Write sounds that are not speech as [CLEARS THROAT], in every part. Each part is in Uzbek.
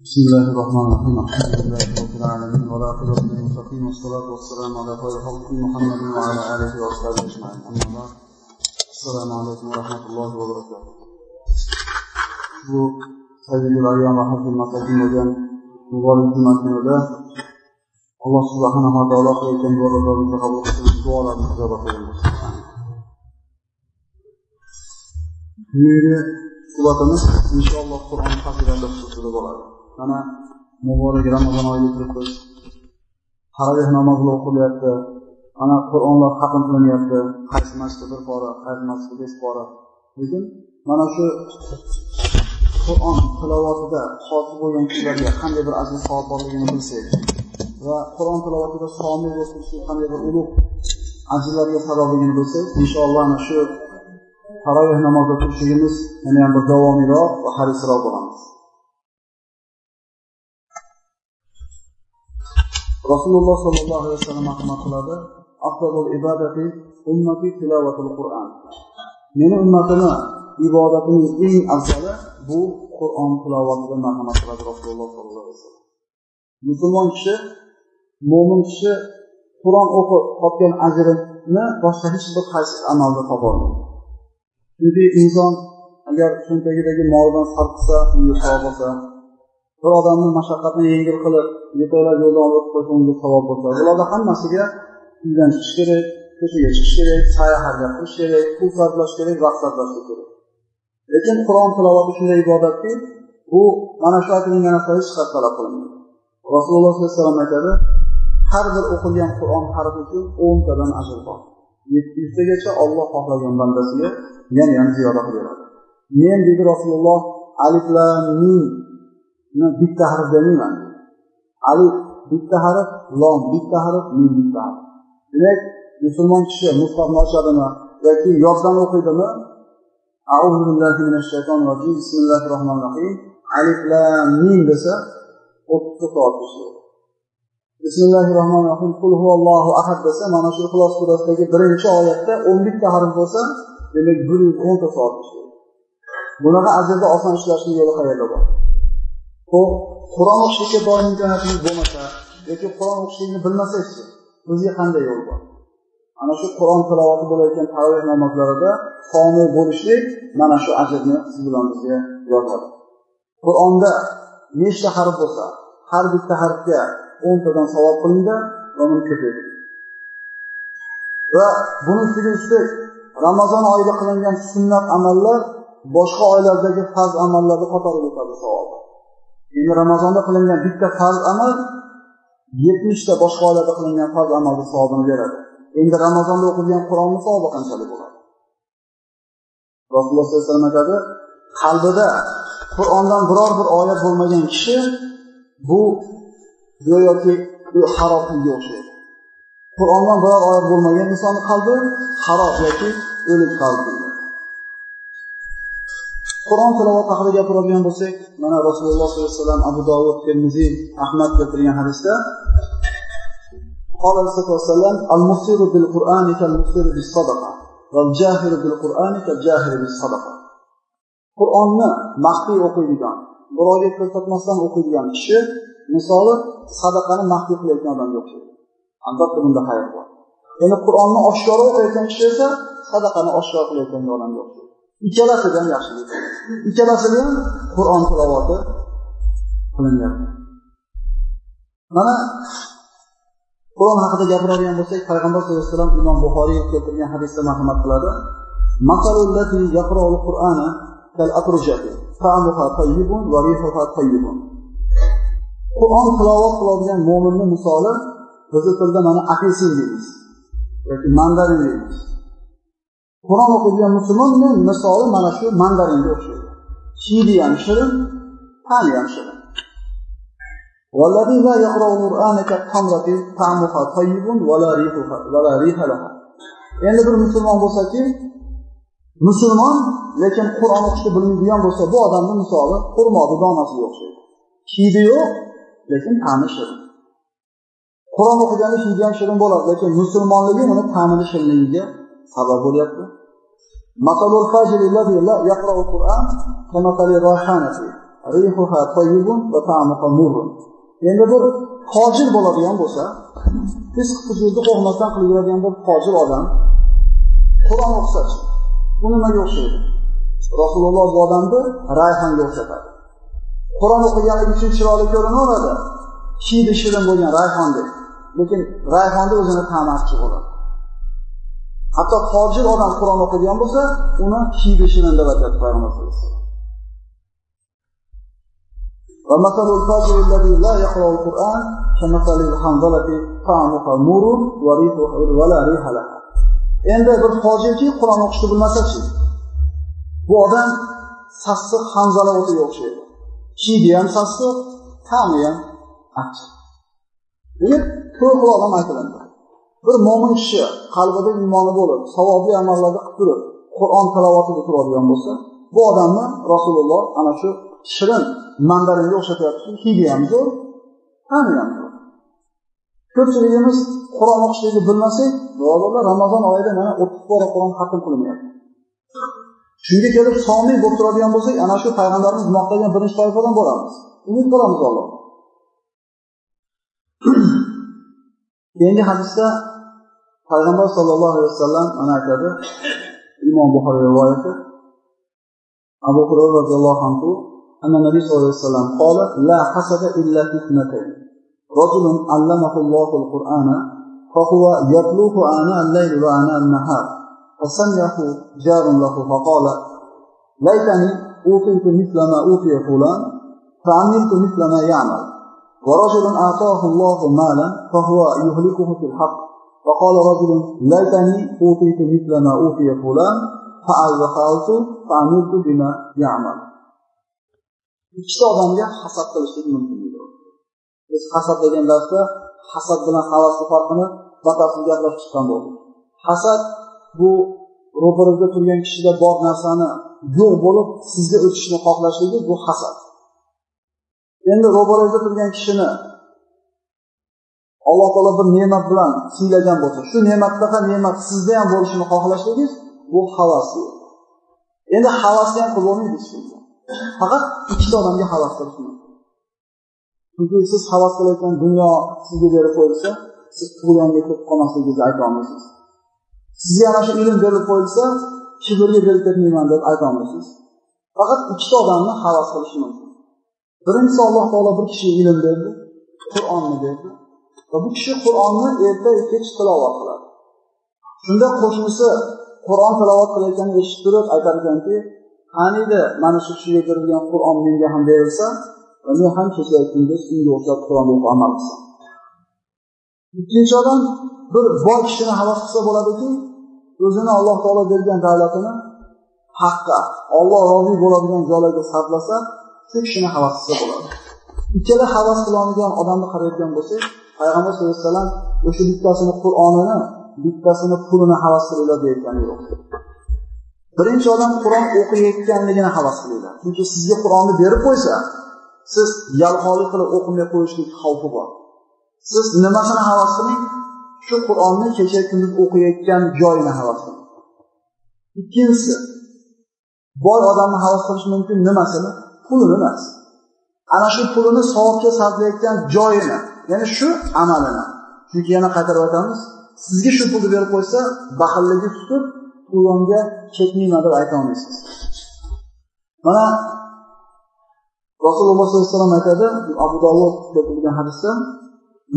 بسم الله الرحمن الرحيم الحمد لله رب العالمين والعاقبة للمتقين والصلاة والسلام على خير خلق محمد وعلى آله وأصحابه أجمعين أما بعد السلام عليكم ورحمة الله وبركاته bu sayyidul ayyom va hajjul masakin bo'lgan muborak juma kunida alloh subhanava taolo qilayotgan duolarimizni qabul qilsin duolarni ijobat qilsin bugungi suhbatimiz inshaalloh qur'on fazilatlari xususida bo'ladi Mana muborak ramazon oyida turibmiz taraveh namozlar o'qilyapti. Mana qur'onlar hatm qilinyapti. Qaysi masjidda bir pora qaysi masjidda besh pora. Lekin mana shu qur'on tilovatida hosil bo'lgan kishilarga qanday bir ajr savob borligini bilsak va qur'on tilovatida somil bo'lib turishlik qanday bir ulug' ajrlarga sababligini bilsak inshaalloh ana shu taroveh namozida turishligimiz yana bir davomiyroq va harisroq bo'lamiz. Rasululloh sollallohu alayhi vasallam marhamat qiladi. Afzalul ibadati ummati tilovatul qur'on meni ummatini ibodatining eng afzali bu qur'on tilovatida marhamat qiladi rasululloh sollallohu alayhi vasallam. Musulmon kishi mo'min kishi qur'on o'qib topgan ajrini boshqa hech bir qaysi amalda topolmaydi. Chunki inson agar cho'ntagidagi molidan sarf qilsa unga savob olsa bir odamni mashaqqatni yengil qilib yetaklab yo'ldan olib qo'ysa unga savob bo'lsa bularni hammasiga uydan chiqish kerak ko'chaga chiqish kerak sayr harakat qilish kerak pul sarflash kerak vaqt sarflash kerak. Lekin qur'on tilovati shunday ibodatki bu mana shu aytilgan narsa hech qayerda talab qilinmaydi. Rasululloh sollallohu alayhi vasallam aytadi har bir o'qilgan qur'on harfi uchun o'ntadan ajr bor. Yetti yuztagacha olloh xohlagan bandasiga yana yana ziyoda qilib beradi men dedi rasululloh aliflamin. men bitta harf demayman. Alif bitta harf lom bitta harf min bitta harf. Demak musulmon kishi mustafni ochadimi yoki yoddan o'qiydimi auzu billahi minash shaytonir rojim bismillahi rohmanir rohim alif lam min desa o'ttiz to'qqiz oltmish bismillahi rohmanir rohim qul huvallohu ahad desa mana shu ixlos surasidagi birinchi oyatda o'n bitta harf bo'lsa demak bir yuz o'nta soat ishladik bunaqa ajrda oson ishlashni yo'li qayerda bor? U qur'on o'qishlikka bor imkoniyatimiz bo'lmasa yoki qur'on o'qishlikni bilmasakchi bizga qanday yo'l bor? Ana shu qur'on tilovati bo'layotgan taroveh namozlarida somiy bo'lishlik mana shu ajrni siz bilan bizga yozadi. Qur'onda nechta harf bo'lsa har bitta harfga o'ntadan savob qilindi va buni ko'paydi va buni ustiga ustak ramazon oyida qilingan sunnat amallar boshqa oylardagi farz amallarni qatoriga o'tadi savobi. Endi ramazonda qilingan bitta farz amal yetmishta boshqa oylarda qilingan farz amalni savobini beradi. Endi ramazonda o'qilgan qur'onni savobi qanchalik bo'ladi? Rasululloh sollallohu alayhi vasallam aytadi qalbida qur'ondan biror bir oyat bo'lmagan kishi bu go'yoki harob uyga o'xshaydi. Qur'ondan biror oyat bo'lmagan insonni qalbi harob yoki o'lik qalb qur'on tilovati haqida gapiradigan bo'lsak mana rasululloh sollallohu alayhi vasallam abu dovud termiziy ahmad keltirgan hadisda قال صلى الله عليه وسلم المفسر بالقرآن كالمفسر بالصدقة والجاهر بالقرآن كالجاهر بالصدقة qur'onni maxfiy o'qiydigan birovga ko'rsatmasdan o'qiydigan kishi misoli sadaqani maxfiy qilayotgan odamga o'xshaydi albatta bunda xayr bor endi qur'onni oshkora o'qiyotgan kishi esa sadaqani oshkora qilayotgan odamga o'xshaydi Ikkalasida ham yaxshilik ikkalasini ham qur'on tilovati qilinyapti mana qur'on haqida gapiradigan bo'lsak payg'ambar sallallohu alayhi vasallam imom buxoriy keltirgan hadisda marhamat qiladi. Qur'on tilovat qiladigan mo'minni misoli bizni tilda mana apelsin deymiz yoki mandarin deymiz. qur'on o'qiydigan musulmonni misoli mana shu mandaringa o'xshaydi hidi ham shirin ta'mi ham shirin والذي لا يقرأ القرآن كالتمرة طعمها طيب ولا ريحها ولا ريح لها endi bir musulmon bo'lsaki musulmon lekin qur'on o'qishni bilmaydigan bo'lsa bu odamni misoli xurmoni donasiga o'xshaydi hidi yo'q lekin ta'mi shirin qur'on o'qigani hidi ham shirin bo'ladi lekin musulmonligi uni ta'mini shirinligiga xabar bo'lyapti. La va endi bir hojir bo'ladigan bo'lsa fisq fujurni qo'rqmasdan qilib yuradigan bir hojir odam qur'on o'qisachi u nimaga o'xshaydi? Rasululloh bu odamni rayhonga o'xshatadi. Qur'on o'qiganligi uchun chiroyli ko'rinaveradi. Hidi shirin bo'lgan rayhondek lekin rayhonni o'zini ta'mi achchiq bo'ladi. Hatto fojir odam Qur'on o'qigan bo'lsa, uni kiy deb aytadi Payg'ambar Endi bir fojirki Qur'on o'qishni bilmasachi Bu odam sassiq hanzala o'tiga o'xshaydi. Kiydi ham sassiq, ta'mi ham achchiq. Demak, ko'p odam aytiladi. Bir mo'min kishi qalbida iymoni bo'lib savobli amallarni qilib turib qur'on talovatida turadigan bo'lsa bu odamni rasululloh ana shu shirin mandaringa o'xshatyapti hidi ham zo'r ta'mi ham zo'r ko'pchiligimiz qur'on o'qishlikni bilmasak birodarlar ramazon oyida mana o'ttiz bora qur'on xatm qilinyapti shunga kelib somiy bo'lib turadigan bo'lsak ana shu payg'ambarimiz maqtagan birinchi toifadan bo'lamiz umid qilamiz alloh. [CLEARS THROAT] Keyingi hadisda payg'ambar sallallohu alayhi vasallam mana aytadi imom buxoriy rivoyati abu hurayra roziyallohu anhu أن النبي صلى الله عليه وسلم قال لا حسد إلا في اثنتين رجل علمه الله القرآن فهو يتلوه آناء الليل وآناء النهار فسمعه جار له فقال ليتني أوتيت مثل ما أوتي فلان فعملت مثل ما يعمل ورجل أعطاه الله مالا فهو يهلكه في الحق فقال رجل ليتني أوتيت مثل ما أوتي فلان فأزخرت فعملت بما يعمل ikkita odamga hasad qilishlik mumkin deydi biz hasad degan darsda hasad bilan havasni farqini batafsil gaplashib chiqqan bo'ldik hasad bu ro'paringizda turgan kishida bor narsani yo'q bo'lib sizga o'tishni xohlashligi bu hasad endi ro'parangizda turgan kishini alloh taolo bir ne'mat bilan siylagan bo'lsa shu ne'matdaqa ne'mat sizda ham bo'lishini xohlashligingiz bu havas. Endi havasni ham qilib bo'lmaydi hech faqat ikkita odamga havas qilish mumkin. Chunki siz havas qilayotgan dunyo sizga berib qo'yilsa siz tug'yonga ketib qolmasligingizni aytolmaysiz sizga ana shu ilm berib qo'yilsa kibrga berib ketmayman deb aytolmaysiz faqat ikkita odamni havas qilishi mumkin. Birinchisi alloh taolo bir kishiga ilm berdi qur'onni berdi. Va bu kishi qur'onni erta kech tilovat qiladi. Shunda qo'shnisi qur'on tilovat qilayotganini eshitib turib aytar ekanki qaniydi mana shu kishiga berilgan qur'on menga ham berilsa va men ham kecha aytdingiz unga o'xshab qur'on o'qib amal qilsam ikkinchi odam bir boy kishini havas qilsa bo'ladiki o'zini alloh taolo bergan davlatini haqqa olloh rozi bo'ladigan joylarga sarflasa shu kishini havas qilsa bo'ladi. Ikkala havas qiladigan odamni qarayotgan bo'lsak payg'ambar sallallohu alayhi vasallam o'sha bittasini qur'onini bittasini pulini havas qilinglar deyotgani yo'q. Birinchi odam qur'on o'qiyotganligini havas qilinglar. Chunki sizga qur'onni berib qo'ysa siz yalqonlik qilib o'qimay qo'yishlik xavfi bor. Siz nimasini havas qiling? Shu qur'onni kecha kunduz o'qiyotgan joyini havas qiling. Ikkinchisi boy odamni havas qilish mumkin nimasini? Pulini emas. Ana shu pulini savobga sarflayotgan joyini ya'ni shu amalini chunki yana qaytarib aytamiz sizga shu pulni berib qo'ysa baxilligi tutib u yonga ketmayman deb aytolmaysiz mana rasululloh sollallohu alayhi vasallam aytadi abu dovud keltirilgan hadisda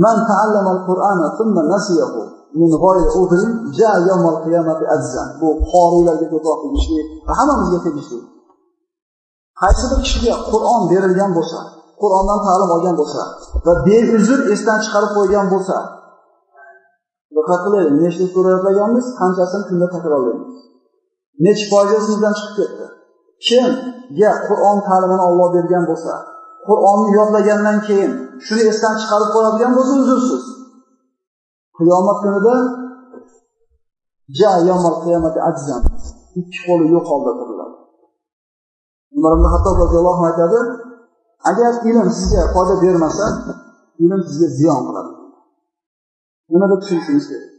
man ta'allama al-qur'ana thumma nasiyahu min g'oyri udrin ja yawm al-qiyamati azzan bu qoriylarga ko'proq tegishli va hammamizga tegishli. Qaysi bir kishiga qur'on berilgan bo'lsa qur'ondan ta'lim olgan bo'lsa va beuzr esdan chiqarib qo'ygan bo'lsa diqqat qilaylik nechta sura yodlaganmiz qanchasini kunda takrorlaymiz nechi foizi esimizdan chiqib ketdi? Kimga qur'on ta'limini olloh bergan bo'lsa qur'onni yodlagandan keyin shuni esdan chiqarib qo'yadigan bo'lsa uzrsiz. Qiyomat kunida ikki qo'li yo'q holda turiladi umar ibn hattob roziyallohu anhu aytadi agar ilm sizga foyda bermasa ilm sizga ziyon qiladi nima deb tushunishimiz kerak.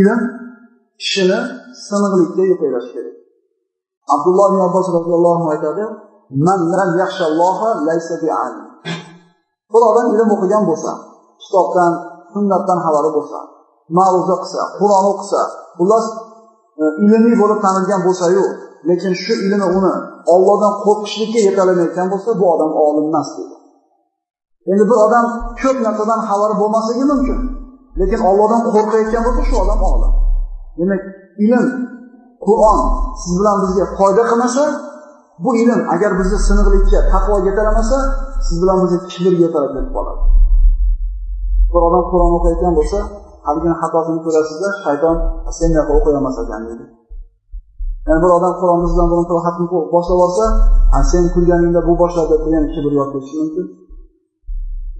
Ilm kishini siniqlikka yetaklashi kerak. Abdulloh ibn Abbos roziyallohu anhu aytadi, man bi'alim bir odam ilm o'qigan bo'lsa kitobdan sunnatdan xabari bo'lsa ma'ruza qilsa qur'on o'qisa xullas e, ilmiy bo'lib tanilgan bo'lsayu lekin shu ilmi uni ollohdan qo'rqishlikka yetalamayotgan bo'lsa bu odam olim emas deydi endi bir odam ko'p narsadan xabari bo'lmasligi mumkin. Lekin ollohdan qo'rqayotgan bo'lsa shu odam olim. Demak ilm qur'on siz bilan bizga foyda qilmasa bu ilm agar bizni siniqlikka taqvoga yetaramasa, siz bilan bizni kibrga yetarib deb qoladi bir odam qur'on o'qiyotgan bo'lsa haligini xatosini ko'rasizda shayton sen buyoqqa o'qiy olmas ekan deydi ya'ni bir odam qur'onni sizdan burun xatm boshlab olsa sen kulganingda bu boshladi deb yana kibr yod ketishi mumkin.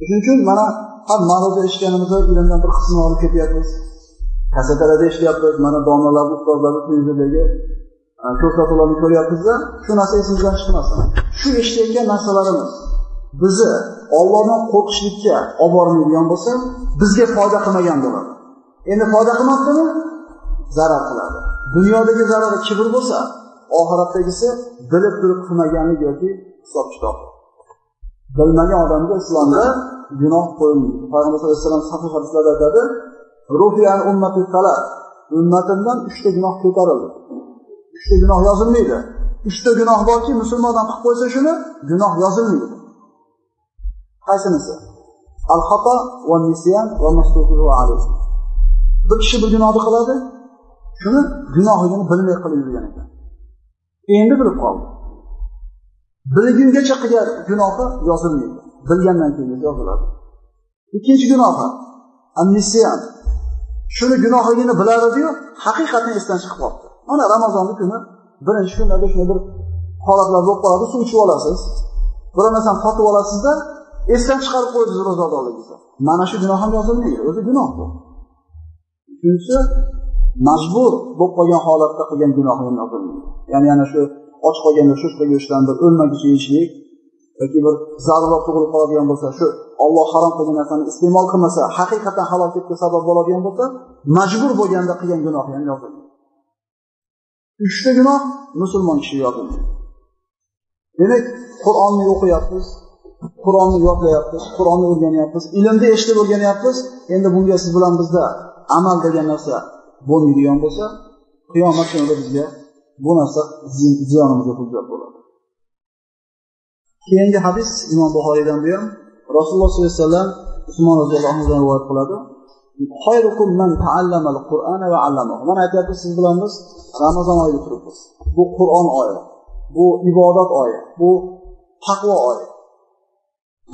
Shuning uchun mana har ma'ruza eshitganimizda ilmdan bir qismini olib ketyapmiz. Kasetalarda eshityapmiz mana domlalarni ustozlarni televizordagi e, ko'rsatuvlarni ko'ryapmizda shu narsa esimizdan chiqmasin shu eshitayotgan narsalarimiz bizni ollohdan qo'rqishlikka olib bormaydigan bo'lsa bizga foyda qilmagan bo'ladi. Endi foyda qilmabdimi zarar qiladi. Dunyodagi zarari kibr bo'lsa oxiratdagisi bilib turib qilmaganlik yoki hisob kitob. Bilmagan odamga islomda gunoh qo'yilmaydi. Payg'ambar sallallohu alayhi vasallam sahih hadislarda aytadi ummatimdan uchta gunoh ko'tarildi. Uchta gunoh yozilmaydi. Uchta gunoh borki musulmon odam qilib qo'ysa shuni gunoh yozilmaydi. Qaysinisi? Al xato va nisyan va bir kishi bir gunohni qiladi shuni gunohligini bilmay qilib yurgan ekan. Endi bilib qoldi. Bilgungacha qilgan gunohi yozilmaydi. Bilgandan keyin yoziladi. Ikkinchi gunohi amnissiyan shuni gunohligini bilar ediyu haqiqatni esdan chiqib qolibdi. Mana ramazonni kuni birinchi kunlarda shunday bir holatlar bo'lib qoladi. Suv ichib olasiz. Biror narsani totib olasizda esdan chiqarib qo'ydingiz ro'zadorligingizni. Mana shu gunoh ham yozilmaydi. O'zi gunoh bu. Uchinchisi majbur bo'lib qolgan holatda qilgan gunohi yozilmaydi ya'ni ana shu och qolganda sho'shqa go'shtdan bir o'lmaguncha yeyishlik yoki bir zarurat tug'ilib qoladigan bo'lsa shu olloh harom qilgan narsani iste'mol qilmasa haqiqatdan halokatga sabab bo'ladigan bo'lsa majbur bo'lganda qilgan gunohi ham yozilmaydi uchta gunoh musulmon kishi yozilmaydi demak qur'onni o'qiyapmiz qur'onni yodlayapmiz qur'onni o'rganyapmiz ilmni eshitib o'rganyapmiz. Endi bunga siz bilan bizda amal degan narsa bo'lmaydigan bo'lsa qiyomat kunida bizga bu narsa ziyonimizga hujjat bo'ladi. Keyingi hadis imom buxoriydan bu ham rasululloh sollallohu alayhi vasallam usmon roziyallohu anhudan rivoyat qiladi. Mana aytyapmiz siz bilan biz ramazon oyida turibmiz. Bu qur'on oyi bu ibodat oyi bu taqvo oyi.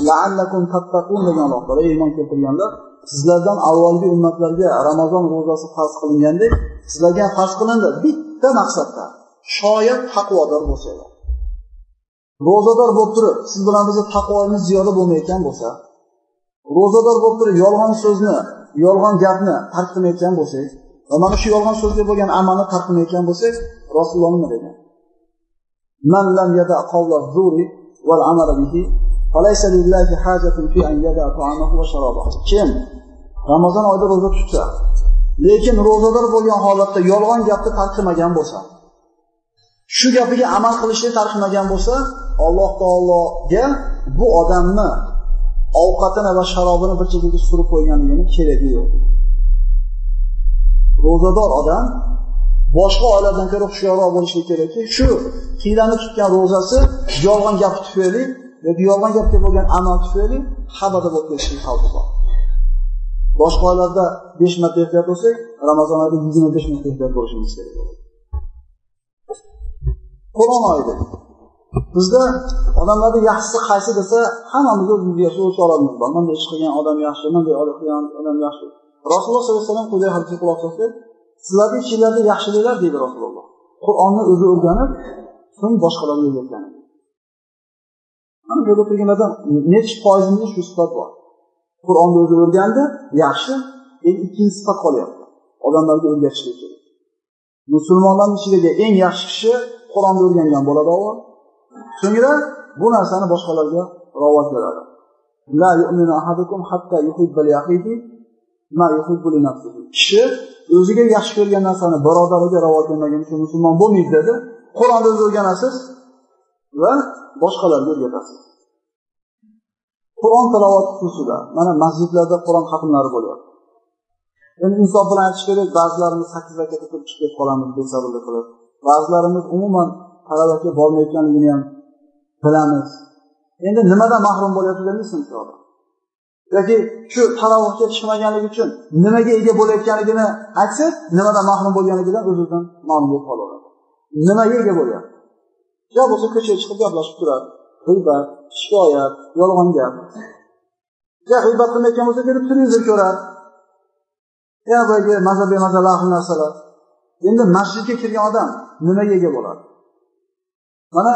Laallakum tattaqun degan alloh taolo iymon keltirganlar sizlardan avvalgi ummatlarga ramazon ro'zasi farz qilingandek sizlarga ham farz qilindi. Bitta maqsadda. Shoyat taqvodor bo'lsanglar. Ro'zador bo'lib turib siz bilan bizni taqvoyimiz ziyoda bo'lmayotgan bo'lsa ro'zador bo'lib turib yolg'on so'zni yolg'on gapni tark qilmayotgan bo'lsak va mana shu yolg'on so'zga bo'lgan amalni tark qilmayotgan bo'lsak rasululloh nima degan kim? Ramazon oyida ro'za tutsa lekin ro'zador bo'lgan holatda yolg'on gapni tarqamagan bo'lsa shu gapiga amal qilishni tarqamagan bo'lsa alloh taologa bu odamni ovqatini va sharobini bir chekkaga surib qo'yganligini keragi yo'q. Ro'zador odam boshqa oylardan ko'ra hushyorroq bo'lishi kerakki shu hiylani tutgan ro'zasi yolg'on gap tufayli yoki yolg'on gapga bo'lgan ano tufayli xabada bo'lib ketishlik xavfi bor boshqa oylarda besh marta ehtiyot bo'lsak ramazon oyida yigirma besh marta ehtiyot bo'lishimiz kerak qur'on oyida bizda odamlarni yaxshisi qaysi desa hammamiz o'zimizga yaxshi o'lcha olamiz bor bunday ish qilgan odam yaxshi bunday qilgan odam yaxshi rasululloh sollallohu alayhi vasallam quyidagi hadisga quloq solsak sizlarni ichinglarda yaxshiliklar deydi rasululloh qur'onni o'zi o'rganib so'ng boshqalarga o'rgatgan mana yerda turganlardan nechi foizimizda shu sifat bor? Qur'onni o'zi o'rgandi yaxshi endi ikkinchi sifat qolyapti. Odamlarga o'rgatishlik kerak. Musulmonlarni ichidagi eng yaxshi kishi qur'onni o'rgangan bo'ladi avval so'ngra bu narsani boshqalarga ravo beradi kishi o'ziga yaxshi ko'rgan narsani birodariga ravo ko'rmagan uchun musulmon bo'lmaydi dedi. Qur'onni o'zi o'rganasiz va boshqalarga o'rgatasiz. Qur'on tilovati xususida mana masjidlarda qur'on xatmlari bo'lyapti. Endi insof bilan aytish kerak ba'zilarimiz sakkiz rakatda turib chiqib ketib qolamiz besabrlik qilib. Ba'zilarimiz umuman talabatga bormayotganligini ham bilamiz. Endi nimadan mahrum bo'lyapti demaysiz shu odam? Yoki shu tarovihga chiqmaganligi uchun nimaga ega bo'layotganligini aytsangiz nimadan mahrum bo'lganligidan o'zidan ma'lum bo'lib qolaveradi nimaga ega bo'lyapti? Yo bo'lsa ko'chaga chiqib gaplashib turadi g'iybat shikoyat yolg'on gap. Yo g'iybat qilmayotgan bo'lsa kelib televizor ko'radi. Ya boyagi maza bemaza lahv narsalar. Endi masjidga kirgan odam nimaga ega bo'ladi? Mana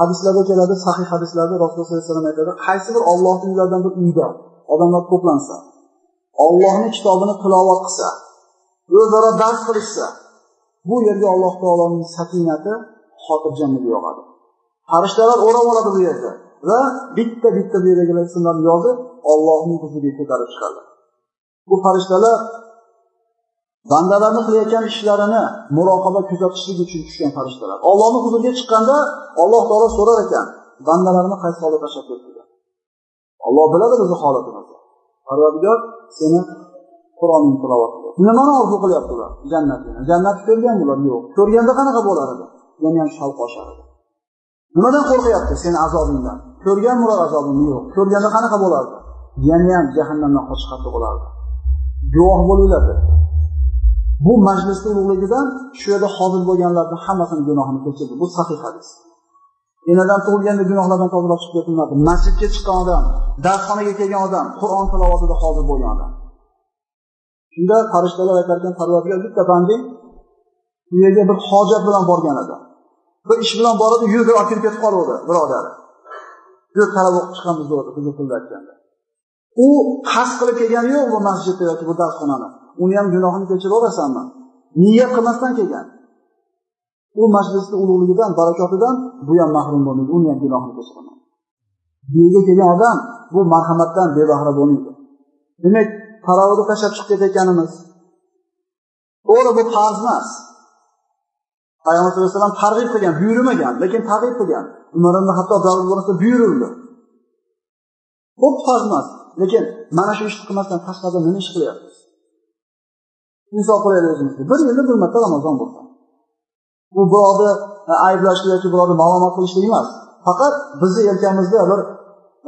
hadislarda keladi sahih hadislarda rasululloh sollallohu alayhi vasallam aytadi qaysi bir ollohni uylaridan bir uyda odamlar to'plansa ollohni kitobini tilovat qilsa o'zaro dars qilishsa bu yerga alloh taoloning sakinati xotirjamligi yog'adi. Farishtalar o'rab oladi bu yerda. Va bitta bitta bu yerdagi ismlarni yozib ollohning huzuriga ko'tarib chiqadi. Bu farishtalar bandalarni qilayotgan ishlarini muroqaba kuzatishlik uchun tushgan farishtalar. Ollohni huzuriga chiqqanda alloh taolo so'rar ekan bandalarini qaysi holatda tashlab ketdilar olloh biladi bizni holatimizni. Parvardigor seni qur'oning tilovat nimani orzu qilyapti ular jannatni jannatni ko'rgan bular? Yo'q. Ko'rganda qanaqa bo'lar edi? Yana ham shavq oshar edi nimadan qo'rqyapti seni azobingdan? Ko'rgan bo'lar azobingni yo'q. Ko'rganda qanaqa bo'lardi? Yana ham jahannamdan qochish bo'lardi guvoh bo'linglar bu majlisni ulug'ligidan shu yerda hozir bo'lganlarni hammasini gunohini kechirdi. Bu sahih hadis. Enadan tug'ilganda gunohlardan tozalab chiqib ketilmadi. Masjidga chiqqan odam darsxonaga kelgan odam qur'on tilovatida hozir bo'lgan odam. Shunda farishtalar aytar ekan parvardigor bitta banding bu yerga bir hojat bilan borgan edi bir ish bilan boradi yurib olib kirib ketib qoluvdi birodari yur talab o'qib chiqamiz deyapti qizil aytganda. U qasd qilib kelgani yo'q bu masjidda yoki bu darsxonani. Uni ham gunohini kechiraversanmi? Niyat qilmasdan kelgan. U majlisni ulug'ligidan barakotidan bu ham mahrum bo'lmaydi uni ham gunohini kechiraman. Bu yerga kelgan odam bu marhamatdan bebahra bo'lmaydi. Demak tarovihni tashlab chiqib ketayotganimiz to'g'ri bu farz emas. Payg'ambar sallallohu alayhi vasallam targ'ib qilgan buyurmagan lekin targ'ib qilgan. Umar ibn hattob davri buyurildi. Bu farz emas lekin mana shu ishni qilmasdan tashqarida nima ish qilyapmiz insof qilaylik o'zimizga. Bir yilda bir marta ramazon bo'lsa. Bu birovni e, ayblashlik yoki birovni malomat qilishlik emas. Faqat bizni yelkamizda bir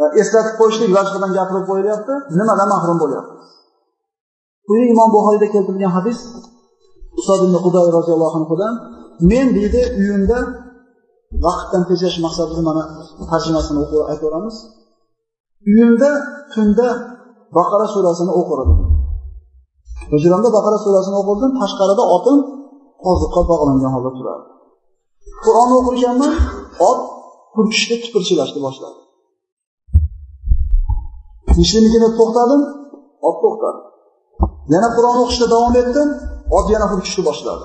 e, eslatib qo'yishlik vajhidan gapirib qo'yilyapti nimadan mahrum bo'lyapmiz buni imom buxoriyda keltirilgan hadis usod ibn huday roziyallohu anhudan men deydi uyimda vaqtdan tejash maqsadida mana tarjimasini o'qib aytaveramiz. Uyimda tunda baqara surasini o'qirdim. Hujramda baqara surasini o'qirdim tashqarida otim qoziqqa bog'langan holda turardi. Qur'onni o'qir ekanman ot hurkishga tipirchilashni boshladi. Tinchliknikida to'xtadim ot to'xtadi. Yana qur'on o'qishda davom etdim ot yana hurkishni boshladi.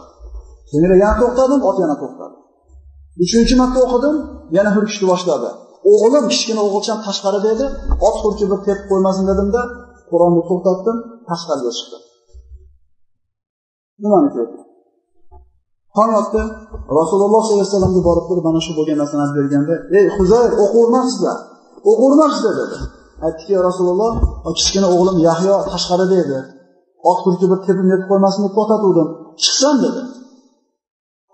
So'ngra yana to'xtadim ot yana to'xtadi. Uchinchi marta o'qidim yana hurkishni boshladi. O'g'lim kichkina o'g'ilcham tashqarida edi ot hurkib bir tepib qo'ymasin dedimda qur'onni to'xtatdim tashqariga chiqdim nimani ko'rdim tong otdi rasululloh sollallohu alayhi vasallamga borib turib mana shu bo'lgan narsani aytib berganda ey huzayr o'qivermabsizlar o'qivermabsizlar dedi. Aytdiki rasululloh kichkina o'g'lim yahyo tashqarida edi. Ot hurkib bir tepib netib qo'ymasin deb to'xtatuvdim. Chiqsam dedi.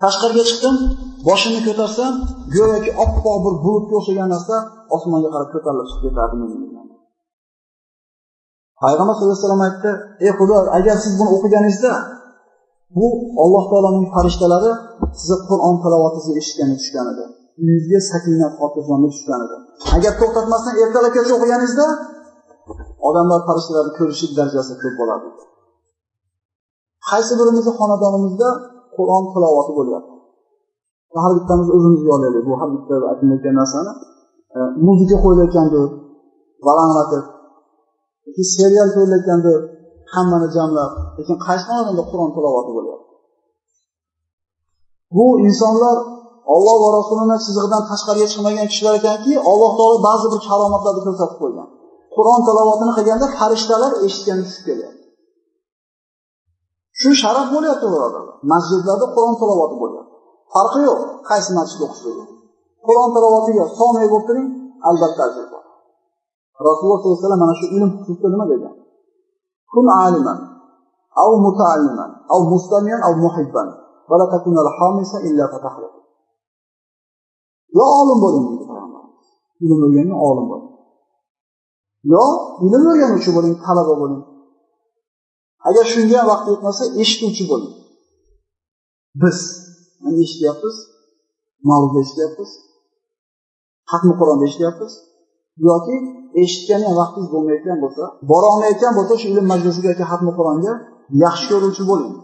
Tashqariga chiqdim boshimni ko'tarsam go'yoki oppoq bir bulutga o'xshagan narsa osmonga qarab ko'tarilib chiqib ketardi payg'ambar sallallohu alayhi vasallam aytdi ey xudo agar siz buni o'qiganingizda bu alloh taoloning farishtalari sizni qur'on tilovatingizni eshitgani tushgan edi. Uyingizga sakinat xotirjamlik tushgan edi. Agar to'xtatmasdan ertalabgacha o'qiganingizda odamlar farishtalarni ko'rishlik darajasi ko'p bo'ladi. Qaysi birimizni xonadonimizda qur'on tilovati bo'lyapti. Har bittamiz o'zimizga olaylik bu har bitta aytilayotgan narsani e, muzika qo'yilayotgandir valanglatib yoki serial ko'rilayotgandir hammani jamlab lekin qaysi xonadonda qur'on tilovati bo'lyapti. Bu insonlar olloh va rasulini chizig'idan tashqariga chiqmagan kishilar ekanki alloh taolo ba'zi bir karomatlarni ko'rsatib qo'ygan. Qur'on tilovatini qilganda farishtalar eshitgani tushib kelyapti shu sharaf bo'lyapti birodarlar masjidlarda qur'on talovati bo'lyapti farqi yo'q qaysi masjidda o'qisangiz qur'on talovatiga somiy bo'lib turing albatta ajr bor rasululloh sollallohu alayhi vasallam mana shu ilm xususida nima degan kun aliman av mutaalliman av mustamiyan av muhibban. Yo olim bo'ling deydi payg'ambarimiz ilm o'rganing olim bo'ling. Yo ilm o'rganuvchi bo'ling talaba bo'ling. Agar shunga ham vaqt yetmasa eshituvchi bo'ling. Biz mana eshityapmiz mavzuda eshityapmiz hatmi qur'onda eshityapmiz yoki eshitgani ham vaqtingiz bo'lmayotgan bo'lsa bora olmayotgan bo'lsa shu ilm majlisiga yoki hatmi qur'onga yaxshi ko'ruvchi bo'ling.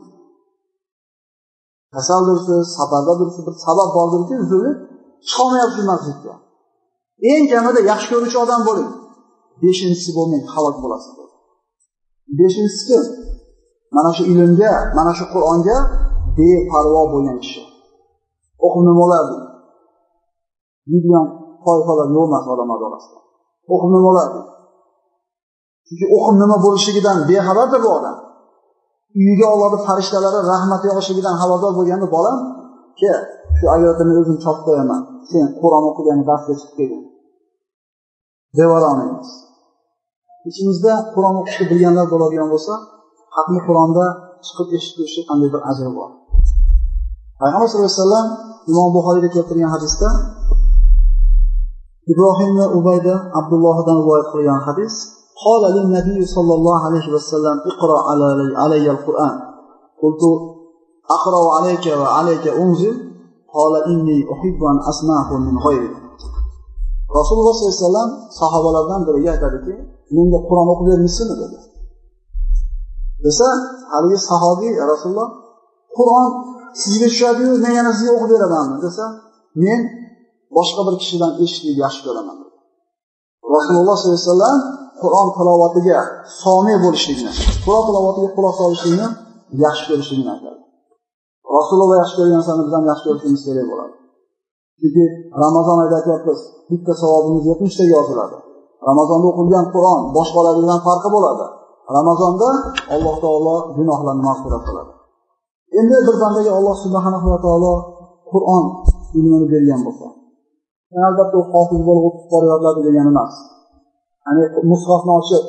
Kasaldirsiz safardadirsiz bir sabab bordirki uzilib chiqolmayapsiz masjidga. Eng kamida yaxshi ko'ruvchi odam bo'ling. Beshinchisi bo'lmang halok bo'lasiz beshinchisi kim? Mana shu ilmga mana shu qur'onga beparvo bo'lgan kishi. O'qib nima bo'lardi deydigan toifalar yo'q emas odamlar orasida. O'qib nima bo'lardi chunki o'qib nima bo'lishligidan bexabardir bu odam. Uyiga ollohni farishtalari rahmat yog'ishligidan xabardor bo'lganda bolam ke shu ayolda o'zim chopib qo'yaman. Sen qur'on o'qigan darsga chiqib kelgin devora olmaymiz. Ichimizda qur'on o'qishni bilganlar bo'ladigan bo'lsa hatmi qur'onda chiqib eshitib turishni qanday bir ajri bor payg'ambar sallallohu alayhi vasallam imom buxoriyda keltirgan hadisda ibrohim va ubayda abdullohdan rivoyat qilgan hadis قال للنبي صلى الله عليه وسلم اقرأ علي القرآن قلت أقرأ عليك وعليك أنزل قال إني أحب أن أسمعه من غيرك rasululloh sollallohu alayhi vasallam sahobalardan biriga aytadiki menga qur'on o'qib bermaysizmi dedi Desa haligi sahobiy rasululloh qur'on sizga tushadiyu men yana sizga o'qib beramanmi? desa men boshqa bir kishidan eshitishni yaxshi ko'raman. Rasululloh sollallohu alayhi vasallam qur'on tilovatiga somiy bo'lishligini qur'on tilovatiga quloq solishlikni yaxshi ko'rishligini aytadi. Rasululloh yaxshi ko'rgan narsani biz ham yaxshi ko'rishimiz kerak bo'ladi. Chunki ramazon oyida aytyapmiz bitta savobimiz yetmishtaga yoziladi. Ramazonda o'qilgan qur'on boshqalardan farqi bo'ladi. Ramazonda alloh taolo gunohlarni mag'firat qiladi. Endi bir bandaga alloh subhanahu va taolo qur'on ilmini bergan bo'lsa albatta u hofiz bo'lib o'qib boryapti degani emas. Ya'ni mushofni ochib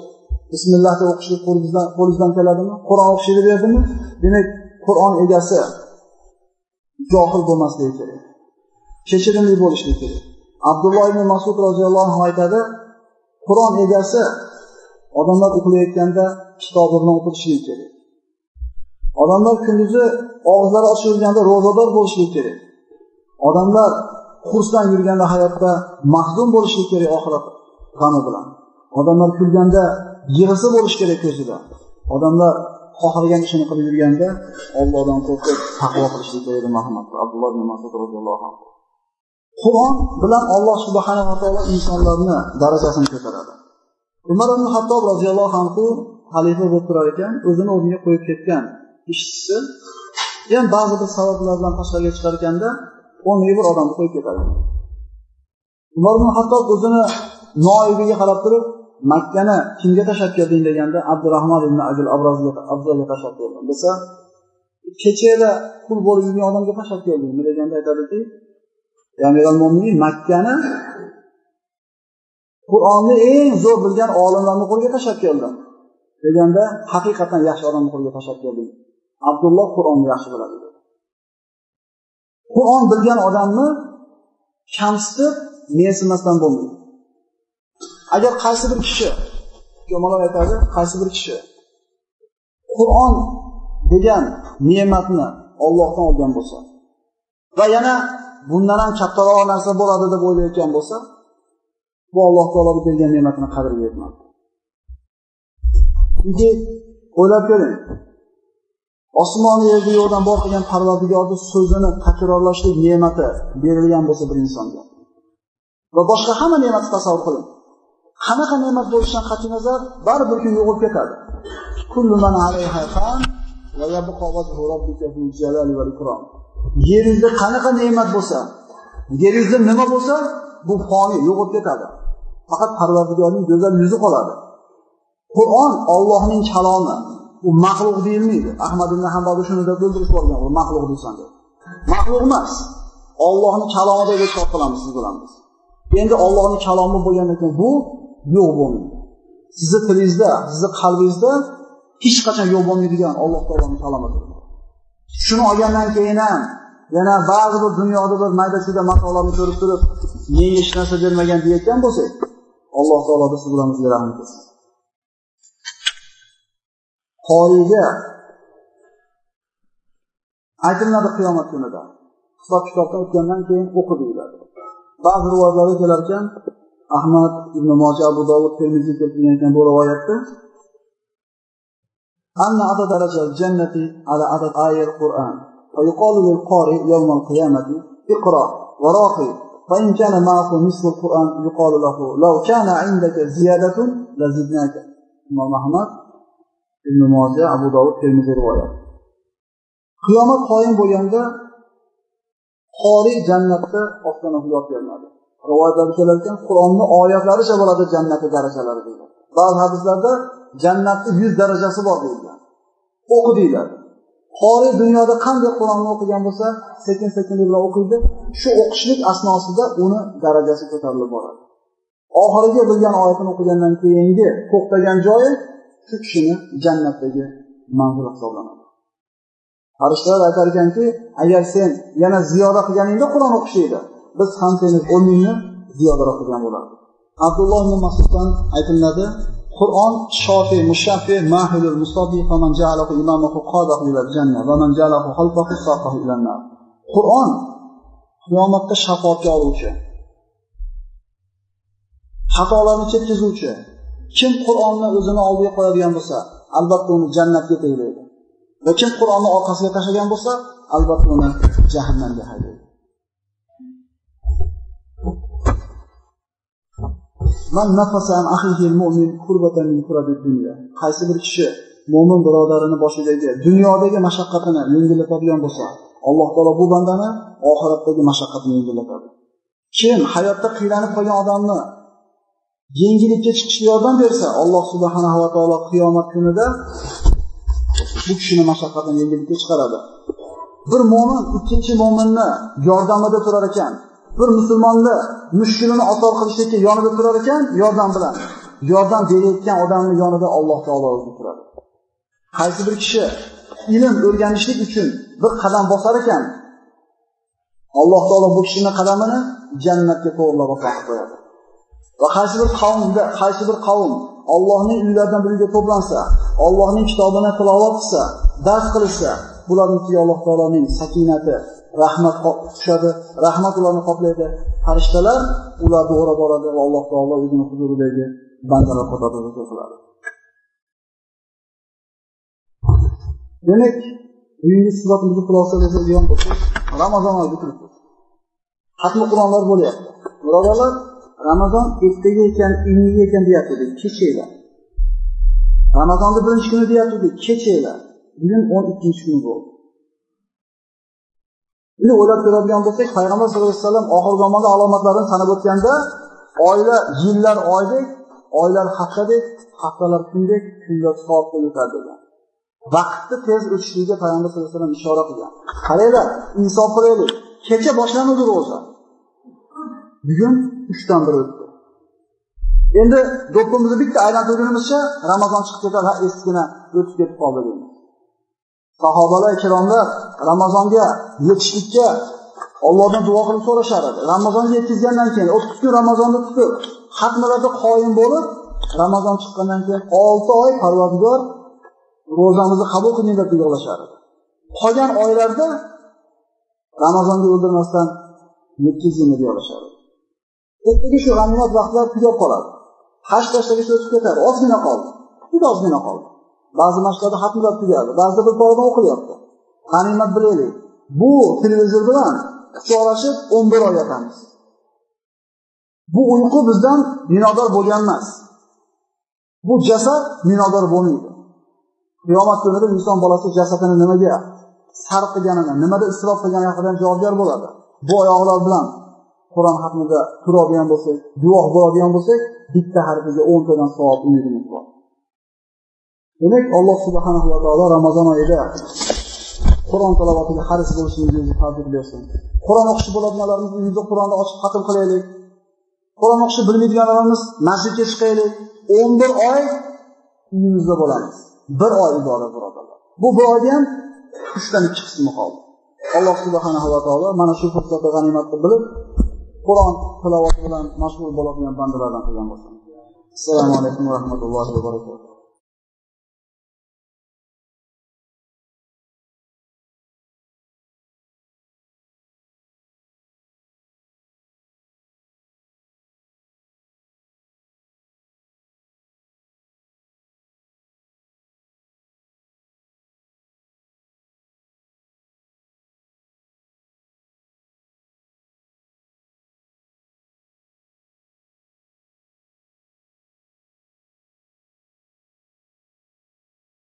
bismillah deb o'qishlik qo'lingizdan qo'lingizdan keladimi? Qur'on o'qishni berdimi demak qur'on egasi johil bo'lmasligi kerak. Kechirimli bo'lishligi kerak. Abdulloh ibn masud roziyallohu anhu aytadi qur'on egasi odamlar uxlayotganda kitobi bilan o'qitishligi kerak. Odamlar kunduzi og'izlari ochilganda yurganda ro'zador bo'lishligi kerak. Odamlar xursand yurganda hayotda mahzun bo'lishligi kerak oxirat g'ami bilan. Odamlar kulganda yig'isi bo'lishi kerak ko'zida. Odamlar xohlagan ishini qilib yurganda ollohdan qo'rqib taqvo qilishlik kerak dedi muhammad abdulloh ibn masud roziyallohu anhu. Qur'on bilan alloh subhanava taolo insonlarni darajasini ko'taradi. Umar ibn hattob roziyallohu anhu xalifa bo'lib turar ekan o'zini o'rniga qo'yib ketgan ishchisi. Ham ba'zi bir sabablar bilan tashqariga chiqar ekanda o'rniga bir odamni qo'yib ketadi. Umar ibn hattob o'zini noibiga qarab turib makkani kimga tashlab kelding? deganda abdurahmon ibn abdul abzalga tashlab keldim desa kechada qul bo'lib yurgan odamga tashlab keldingmi? deganda aytadiki amiral mo'minin makkani qur'onni eng zo'r bilgan olimlarni qo'liga tashlab keldim deganda haqiqatdan yaxshi odamni qo'liga tashlab keldim abdulloh qur'onni yaxshi biladi. Qur'on bilgan odamni kamsitib mensimasdan bo'lmaydi. Agar qaysi bir kishi ulamolar aytadi qaysi bir kishi qur'on degan ne'matni ollohdan olgan bo'lsa va yana bundan ham kattaroq narsa bo'ladi deb o'ylayotgan bo'lsa bu alloh taoloni bergan ne'matini qadriga yetmadi chunki o'ylab ko'ring osmon yerni yo'qdan bor qilgan parvardigorni so'zini takrorlashlik ne'mati berilgan bo'lsa bir insonga. Va boshqa hamma ne'matni tasavvur qiling. Qanaqa ne'mat bo'lishidan qat'iy nazar baribir kun yo'qolib ketadi. Yer yuzida qanaqa ne'mat bo'lsa yer yuzida nima bo'lsa bu foniy yo'qolib ketadi. Faqat parvardigorning go'zal yuzi qoladi qur'on ollohning kalomi u maxluq deyilmaydi ahmad ibn hambalni shuni deb o'ldirishib yuborgan u maxluq deysan deb maxluq emas Allohning kalomi deb e'tiqod qilamiz siz bilan biz. Endi Allohning kalomi bo'lgandan keyin bu yo'q bo'lmaydi. Sizni tilingizda, sizni qalbingizda hech qachon yo'q bo'lmaydigan Alloh taoloning kalomidir. Shuni olgandan keyin ham yana ba'zi bir dunyoda bir mayda-chuyda matolarni ko'rib turib, menga hech narsa bermagan deyotgan bo'lsak, Alloh taolo biz bilan bizga rahmat qilsin. Qoriga aytiladi qiyomat kunida. Hisob kitobdan o'tgandan keyin o'qi deyiladi. Ba'zi rivoyatlarda kelar ekan, Ahmad ibn Moja Abu Dovud Termiziy keltirgan ekan bu rivoyatda أن عدد درجة الجنة على عدد آية القرآن فيقال للقارئ يوم القيامة اقرأ وراقي فإن كان معه نصف القرآن يقال له لو كان عندك زيادة لزدناك إمام أحمد ابن ماجه أبو داود termiziy rivoyat qiyomat qoyim bo'lganda qori jannatda ostidan o'qib beriladi rivoyatlarda kelar ekan qur'onni oyatlaricha bo'ladi jannatni darajalari deyiladi ba'zi hadislarda jannatni yuz darajasi bor deyilgan o'qi deyiladi qori dunyoda qanday qur'onni o'qigan bo'lsa sekin sekinlik bilan o'qiydi. Shu o'qishlik asnosida uni darajasi ko'tarilib boradi. Oxirgi bilgan oyatini o'qigandan keyingi to'xtagan joyi shu kishini jannatdagi manzili hisoblanadi. Farishtalar aytar ekanki agar sen yana ziyoda qilganingda qur'on o'qishingda biz ham seni o'rningni ziyodaroq qilgan bo'lardik. Abdulloh ibn masuddan aytiladi qur'on shofi mushafi mahilul musobi faman ja'alahu imamahu qadahu ila janna va man ja'alahu xalfahu saqahu ila nar qur'on qiyomatda shafoatga oluvchi. Xatolarni ketkazuvchi kim qur'onni o'zini oldiga qo'yadigan bo'lsa albatta uni jannatga yetaklaydi va kim qur'onni orqasiga tashlagan bo'lsa albatta uni jahannamga haydaydi. Man nafasan an mu'min kurbatan min kurabi dunya. Qaysi bir kishi mo'min birodarini boshidagi dunyodagi mashaqqatini yengillatadigan bo'lsa, Alloh taolo bu bandani oxiratdagi mashaqqatini yengillatadi. Kim hayotda qiylanib qolgan odamni yengillikka chiqishga yordam bersa, Alloh subhanahu va taolo qiyomat kunida bu kishini mashaqqatini yengillikka chiqaradi. Bir mo'min ikkinchi mo'minni yordamida turar ekan, bir musulmonni mushkulini otor qilishlikka yonida turar ekan, yordam bilan. Yordam berayotgan odamning yonida Alloh taolo o'zi turadi. Qaysi bir kishi ilm o'rganishlik uchun bir qadam bosar ekan, Alloh taolo bu kishining qadamini jannatga to'g'rilab qo'yib qo'yadi. Va qaysi bir qavmda, qaysi bir qavm Allohning uylaridan biriga to'plansa, Allohning kitobini tilovat qilsa, dars qilsa, bularning Alloh taoloning sakinati, rahmat tushadi, rahmat ularni qoplaydi. Farishtalar ularni o'rab boradi va Alloh taolo o'zini huzuridagi bandalar qatorida qiladi. Demak, bugungi suhbatimizni xulosalashadigan bo'lsak, Ramazon oyida turibmiz. Xatmi Qur'onlar bo'lyapti. Birodarlar, Ramazon ertaga ekan, iniga ekan deyapti, kechanglar. Ramazonni birinchi kuni deyapti, kechanglar. Bugun 12-kuni bo'ldi. Uni o'ylab ko'radigan bo'lsak, payg'ambar sollallohu alayhi vasallam oxir zamonda alomatlarini sanab o'tganda, oylar yillar oydek, oylar haftadek, haftalar kundek, kunlar soatda yetadi degan. Vaqtni tez o'tishligiga payg'ambar sollallohu alayhi vasallam ishora qilgan. Qaranglar, insof qilaylik. Kecha boshlanadi ro'za. Bugun 3 dan bir o'tdi. Endi do'ppimizni bitta aylantirganimizcha Ramazon chiqib ketadi, ha eskina o'tib ketib qoldi deymiz. Sahobalar ikromlar Ramazonga yetishlikka Allohdan duo qilib so'rashar edi. Ramazon yetkazgandan keyin 30 kun Ramazonni tutib, xatmalarda qoyim bo'lib, Ramazon chiqqandan keyin 6 oy Parvardigor ro'zamizni qabul qiling deb yig'lashar edi. Qolgan oylarda Ramazonga o'ldirmasdan yetkazing deb yig'lashar edi. Ertaga shu g'animat vaqtlar tugab qoladi. Haj tashlagach o'tib ketadi. Ozgina qoldi. Juda ozgina qoldi. Ba'zi mashqlarda xatmlar tugadi, ba'zida bir paradan o'qilyapti. G'animat bilaylik. Bu televizor bilan quchoqlashib 11 oy yotamiz. Bu uyqu bizdan minodor bo'lgan emas. Bu jasad minodor bo'lmaydi. Qiyomat kunida inson bolasi jasadini nimaga sarf qilganini, nimada isrof qilgani haqida javobgar bo'ladi. Bu oyoqlar bilan Qur'on hatmida turadigan bo'lsak, guvoh bo'ladigan bo'lsak, bitta harfiga 10 tadan savob umidimiz bor. Demak, Alloh subhanahu va taolo Ramazon oyida Qur'on talovatiga haris bo'lishimizni tavfiq bersin. qur'on o'qishi bo'ladiganlarimiz uyimizda qur'onni ochib xatm qilaylik. Qur'on o'qishni bilmaydiganlarimiz masjidga chiqaylik. O'n bir oy uyimizda bo'lamiz. Bir oy ibodat birodarlar. Bu bir oyda ham uchdan ikki qismi qoldi alloh subhanahu va taolo mana shu fursatni g'animat qilib bilib qur'on tilovati bilan mashg'ul bo'ladigan bandalardan qilgan bo'lsin assalomu alaykum va rahmatullohi va barakatuh.